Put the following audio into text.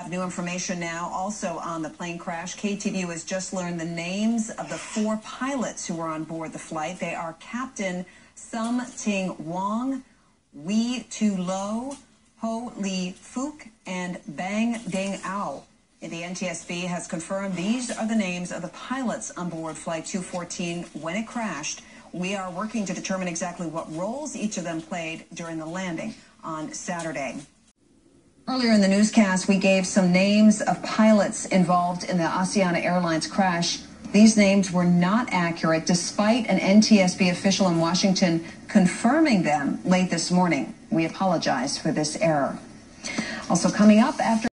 Have new information now also on the plane crash. KTVU has just learned the names of the four pilots who were on board the flight. They are Captain Sum Ting Wong, Wee Tu Lo, Ho Li Fook, and Bang Ding Ao. The NTSB has confirmed these are the names of the pilots on board Flight 214 when it crashed. We are working to determine exactly what roles each of them played during the landing on Saturday. Earlier in the newscast, we gave some names of pilots involved in the Asiana Airlines crash. These names were not accurate despite an NTSB official in Washington confirming them late this morning. We apologize for this error. Also coming up after